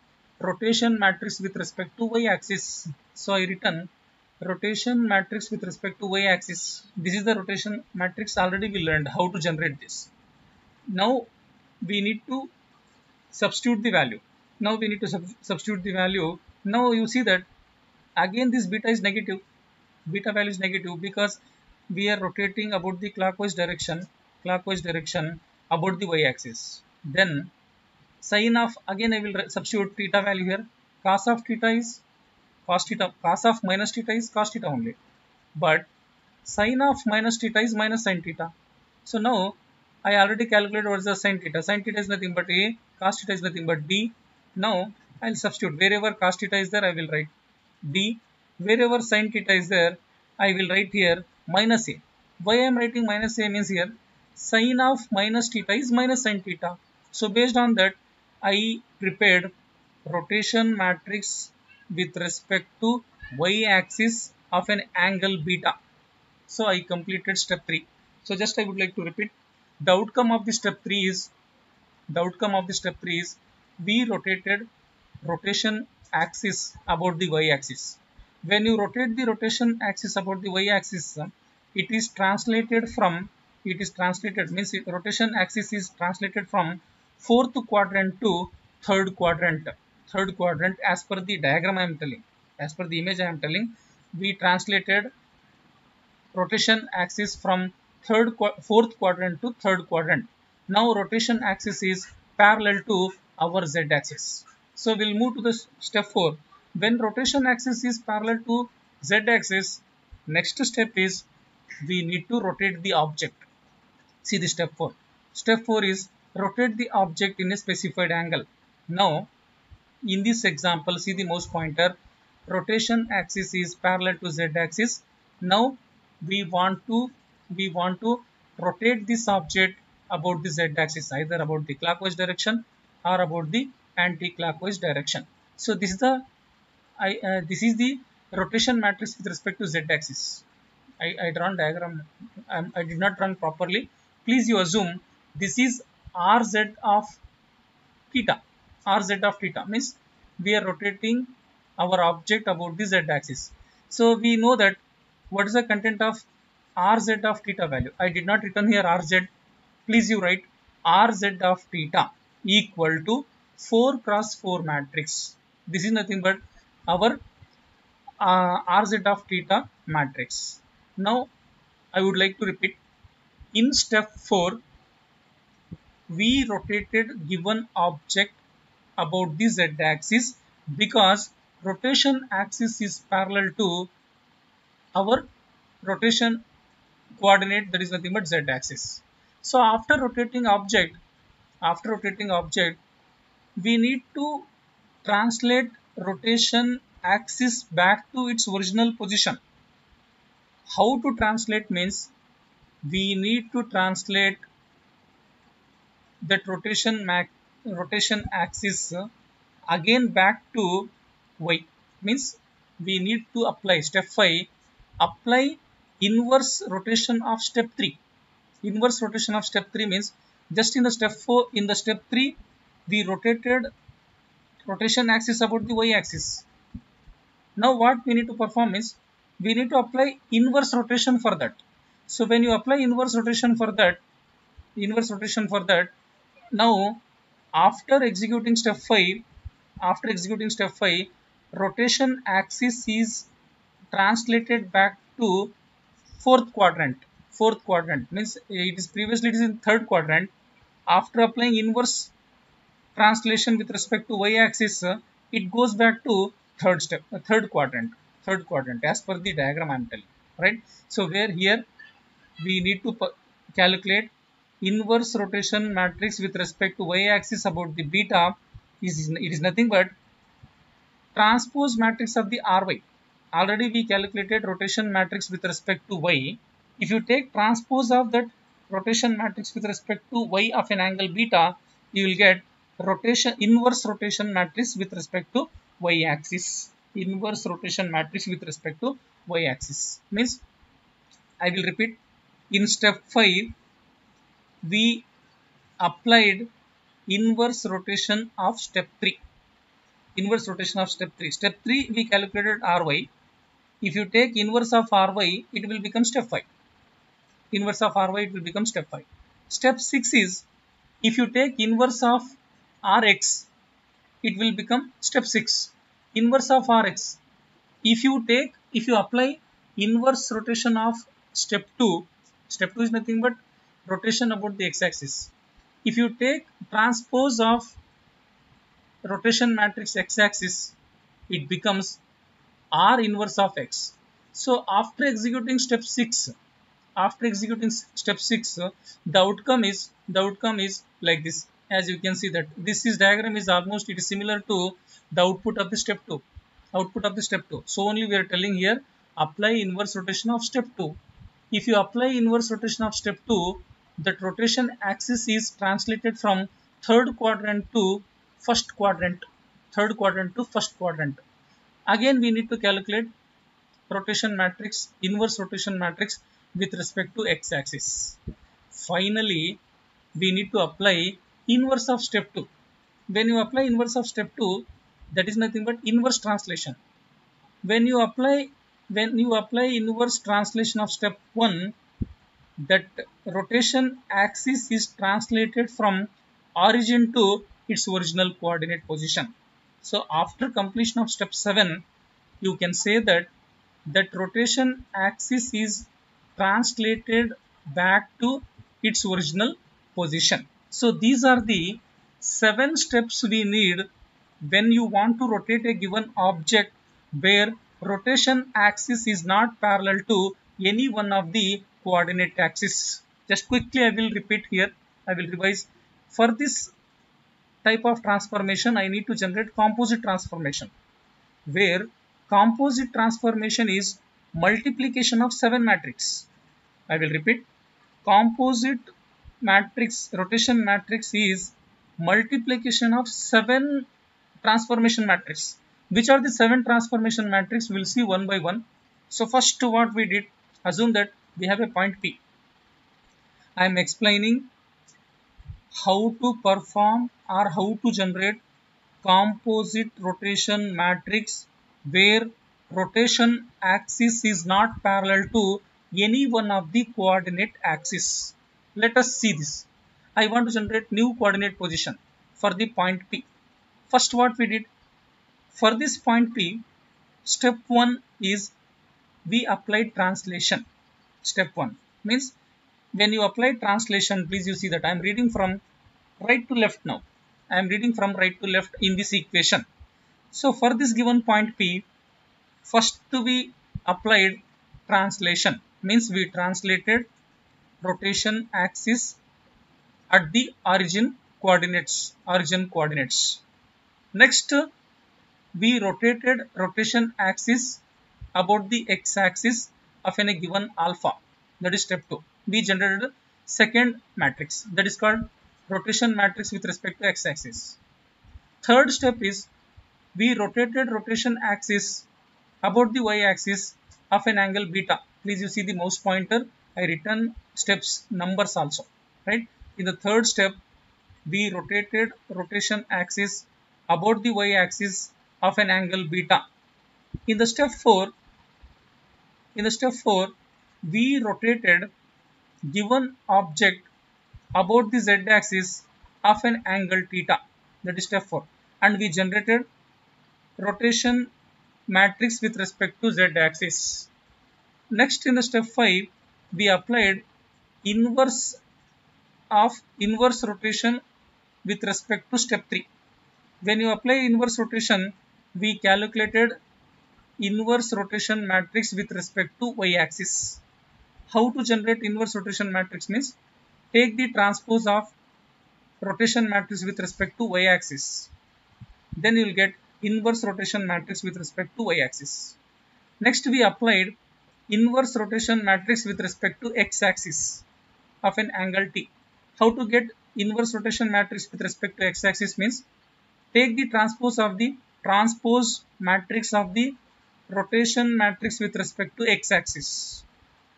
rotation matrix with respect to y-axis. So i written rotation matrix with respect to y-axis this is the rotation matrix already we learned how to generate this. Now we need to substitute the value. Now we need to sub substitute the value. Now you see that again this beta is negative. Beta value is negative because we are rotating about the clockwise direction clockwise direction about the y-axis then sine of again I will substitute theta value here. Cos of theta is cos theta cos of minus theta is cos theta only. But sine of minus theta is minus sine theta. So now I already calculated what is the sine theta. Sine theta is nothing but a cos theta is nothing but d now I'll substitute. Wherever cos theta is there I will write d wherever sine theta is there I will write here minus a. Why I am writing minus a means here sine of minus theta is minus sine theta. So based on that I prepared rotation matrix with respect to y-axis of an angle beta. So I completed step 3. So just I would like to repeat the outcome of the step 3 is the outcome of the step 3 is we rotated rotation axis about the y-axis. When you rotate the rotation axis about the y-axis, it is translated from it is translated means rotation axis is translated from fourth quadrant to third quadrant third quadrant as per the diagram I am telling. As per the image I am telling we translated rotation axis from third fourth quadrant to third quadrant. Now rotation axis is parallel to our z axis. So we'll move to the step 4 when rotation axis is parallel to z axis next step is we need to rotate the object. See the step 4 step 4 is rotate the object in a specified angle. Now in this example see the mouse pointer. Rotation axis is parallel to z axis. Now we want to we want to rotate this object about the z axis either about the clockwise direction or about the anti-clockwise direction. So this is the i uh, this is the rotation matrix with respect to z axis. I i drawn diagram. I, I did not draw properly. Please you assume this is rz of theta rz of theta means we are rotating our object about the z axis. So we know that what is the content of rz of theta value. I did not written here rz. Please you write rz of theta equal to 4 cross 4 matrix. This is nothing but our uh, rz of theta matrix. Now I would like to repeat in step 4 we rotated given object about the z axis because rotation axis is parallel to our rotation coordinate that is nothing but z axis. So after rotating object, after rotating object, we need to translate rotation axis back to its original position. How to translate means we need to translate that rotation rotation axis again back to y. Means we need to apply step 5 apply inverse rotation of step 3 inverse rotation of step 3 means just in the step 4 in the step 3 we rotated rotation axis about the y axis. Now what we need to perform is we need to apply inverse rotation for that. So when you apply inverse rotation for that inverse rotation for that now after executing step 5 after executing step 5 rotation axis is translated back to fourth quadrant. Fourth quadrant means it is previously it is in third quadrant. After applying inverse translation with respect to y axis it goes back to third step uh, third quadrant third quadrant as per the diagram i'm telling right? So where here we need to calculate inverse rotation matrix with respect to y axis about the beta is it is nothing but transpose matrix of the ry. Already we calculated rotation matrix with respect to y. If you take transpose of that rotation matrix with respect to y of an angle beta you will get rotation inverse rotation matrix with respect to y axis inverse rotation matrix with respect to y axis means i will repeat. In step 5 we applied inverse rotation of step 3 inverse rotation of step 3 step 3 we calculated ry if you take inverse of ry it will become step 5 inverse of ry it will become step 5 step 6 is if you take inverse of rx it will become step 6 inverse of rx if you take if you apply inverse rotation of step 2 step 2 is nothing but rotation about the x-axis if you take transpose of rotation matrix x-axis, it becomes R inverse of x. So after executing step 6, after executing step 6, the outcome is, the outcome is like this. As you can see that this is diagram is almost, it is similar to the output of the step 2. Output of the step 2. So only we are telling here, apply inverse rotation of step 2. If you apply inverse rotation of step 2, that rotation axis is translated from third quadrant to first quadrant third quadrant to first quadrant. Again we need to calculate rotation matrix inverse rotation matrix with respect to x-axis. Finally we need to apply inverse of step 2 when you apply inverse of step 2 that is nothing but inverse translation. When you apply when you apply inverse translation of step 1 that rotation axis is translated from origin to its original coordinate position. So after completion of step 7, you can say that that rotation axis is translated back to its original position. So these are the seven steps we need when you want to rotate a given object where rotation axis is not parallel to any one of the coordinate axis. Just quickly I will repeat here, I will revise. For this type of transformation, I need to generate composite transformation where composite transformation is multiplication of 7 matrix. I will repeat. Composite matrix, rotation matrix is multiplication of 7 transformation matrix. Which are the 7 transformation matrix? We'll see one by one. So first what we did, assume that we have a point P. I am explaining how to perform or how to generate composite rotation matrix where rotation axis is not parallel to any one of the coordinate axis. Let us see this. I want to generate new coordinate position for the point P. First what we did, for this point P, step 1 is we applied translation. Step 1 means when you apply translation, please you see that I am reading from right to left now. I am reading from right to left in this equation. So for this given point P, first to be applied translation means we translated rotation axis at the origin coordinates origin coordinates next we rotated rotation axis about the x-axis of any given alpha that is step 2 we generated second matrix that is called rotation matrix with respect to x-axis. Third step is we rotated rotation axis about the y-axis of an angle beta. Please you see the mouse pointer. I return steps numbers also right? In the third step we rotated rotation axis about the y-axis of an angle beta. In the step 4 in the step 4 we rotated given object about the z-axis of an angle theta. That is step 4 and we generated rotation matrix with respect to z-axis Next in the step 5, we applied inverse of inverse rotation with respect to step 3. When you apply inverse rotation, we calculated inverse rotation matrix with respect to y-axis. How to generate inverse rotation matrix means take the transpose of rotation matrix with respect to y-axis. Then you will get inverse rotation matrix with respect to y-axis. Next we applied inverse rotation matrix with respect to x-axis of an angle t. How to get inverse rotation matrix with respect to x-axis means take the transpose of the transpose matrix of the rotation matrix with respect to x-axis.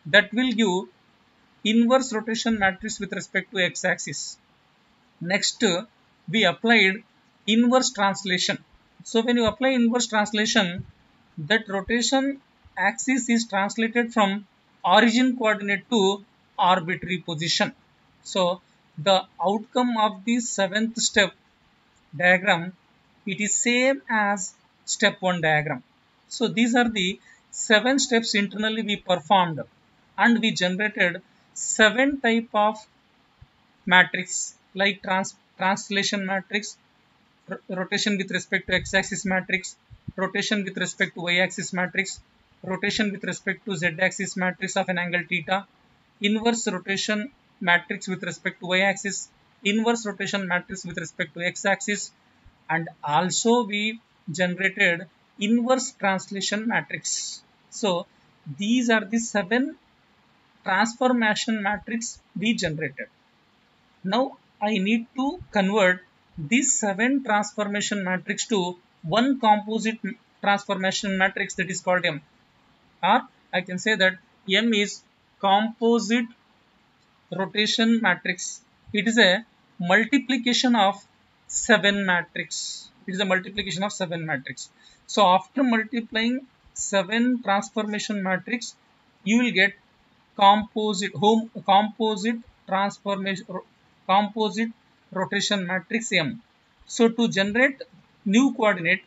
That will give inverse rotation matrix with respect to x-axis. Next, we applied inverse translation. So when you apply inverse translation, that rotation axis is translated from origin coordinate to arbitrary position. So the outcome of the seventh step diagram it is same as step 1 diagram. So these are the seven steps internally we performed and we generated seven type of matrix like trans translation matrix, rotation with respect to x-axis matrix, rotation with respect to y-axis matrix, rotation with respect to z-axis matrix of an angle theta, inverse rotation matrix with respect to y-axis, inverse rotation matrix with respect to x-axis and also we generated inverse translation matrix. So these are the seven transformation matrix we generated. Now I need to convert these seven transformation matrix to one composite transformation matrix that is called M or I can say that M is composite rotation matrix. It is a multiplication of 7 matrix. It is a multiplication of 7 matrix. So after multiplying 7 transformation matrix, you will get composite home composite transformation composite rotation matrix M. So to generate new coordinate,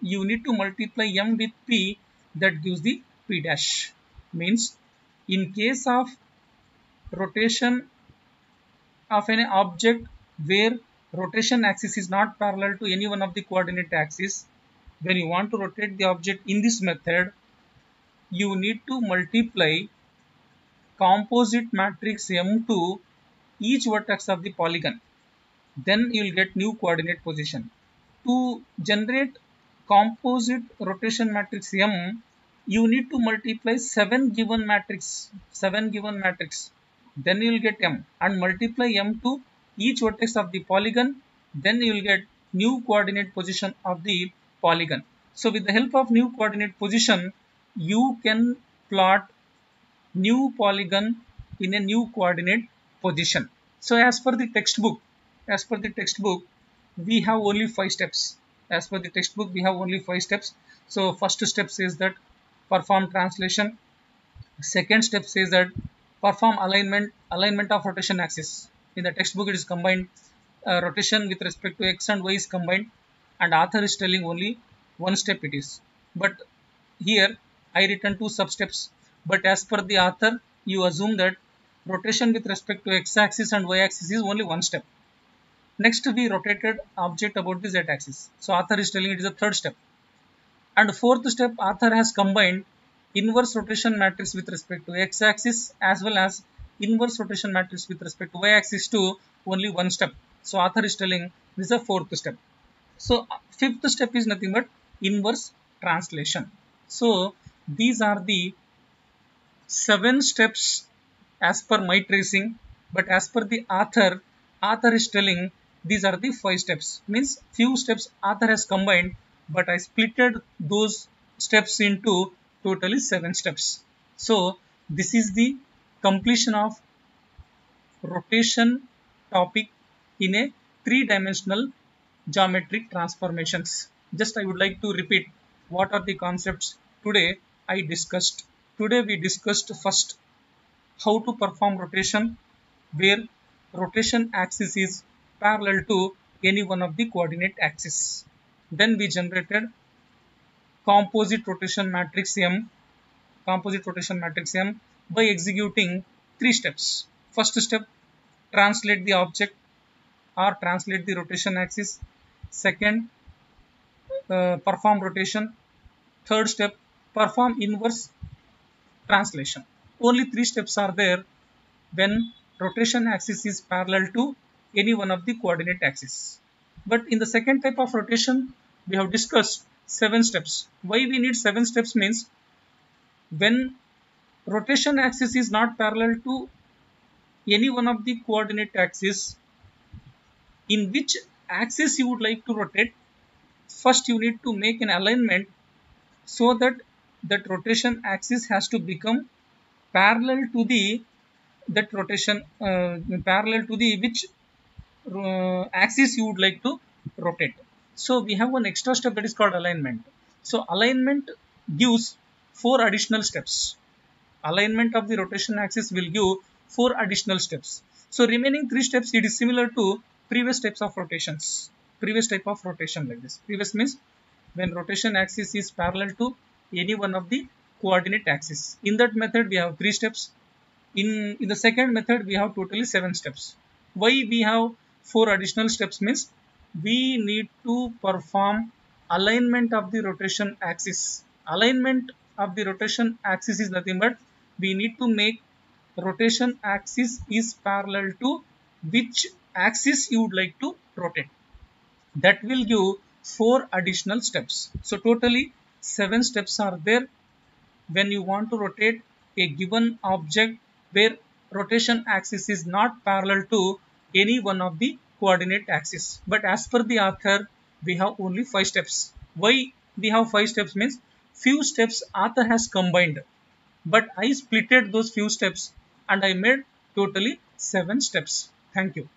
you need to multiply m with p that gives the p dash. Means in case of rotation of an object where rotation axis is not parallel to any one of the coordinate axis, when you want to rotate the object in this method, you need to multiply composite matrix M to each vertex of the polygon. Then you will get new coordinate position. To generate composite rotation matrix M, you need to multiply 7 given matrix, 7 given matrix. Then you will get M and multiply M to each vertex of the polygon. Then you will get new coordinate position of the polygon. So with the help of new coordinate position, you can plot new polygon in a new coordinate position. So as per the textbook, as per the textbook, we have only five steps. As per the textbook, we have only five steps. So first step says that perform translation. Second step says that perform alignment, alignment of rotation axis. In the textbook, it is combined. Uh, rotation with respect to x and y is combined and author is telling only one step it is. But here I written two sub steps but as per the author you assume that rotation with respect to x-axis and y-axis is only one step. Next we rotated object about the z-axis. So author is telling it is a third step. And fourth step author has combined inverse rotation matrix with respect to x-axis as well as inverse rotation matrix with respect to y-axis to only one step. So author is telling this is a fourth step. So fifth step is nothing but inverse translation. So these are the seven steps as per my tracing but as per the author author is telling these are the five steps means few steps author has combined but I splitted those steps into totally seven steps so this is the completion of rotation topic in a three-dimensional geometric transformations just I would like to repeat what are the concepts today I discussed Today we discussed first how to perform rotation where rotation axis is parallel to any one of the coordinate axes. Then we generated composite rotation matrix M, composite rotation matrix M by executing three steps. First step, translate the object or translate the rotation axis. Second, uh, perform rotation. Third step, perform inverse translation. Only three steps are there when rotation axis is parallel to any one of the coordinate axes. But in the second type of rotation, we have discussed seven steps. Why we need seven steps means when rotation axis is not parallel to any one of the coordinate axis, in which axis you would like to rotate, first you need to make an alignment so that that rotation axis has to become parallel to the that rotation uh, parallel to the which uh, axis you would like to rotate. So we have one extra step that is called alignment. So alignment gives four additional steps. Alignment of the rotation axis will give four additional steps. So remaining three steps it is similar to previous types of rotations. Previous type of rotation like this. Previous means when rotation axis is parallel to any one of the coordinate axis. In that method, we have three steps. In, in the second method, we have totally seven steps. Why we have four additional steps means we need to perform alignment of the rotation axis. Alignment of the rotation axis is nothing but we need to make rotation axis is parallel to which axis you would like to rotate. That will give four additional steps. So totally seven steps are there when you want to rotate a given object where rotation axis is not parallel to any one of the coordinate axis. But as per the author, we have only five steps. Why we have five steps means few steps author has combined. But I splitted those few steps and I made totally seven steps. Thank you.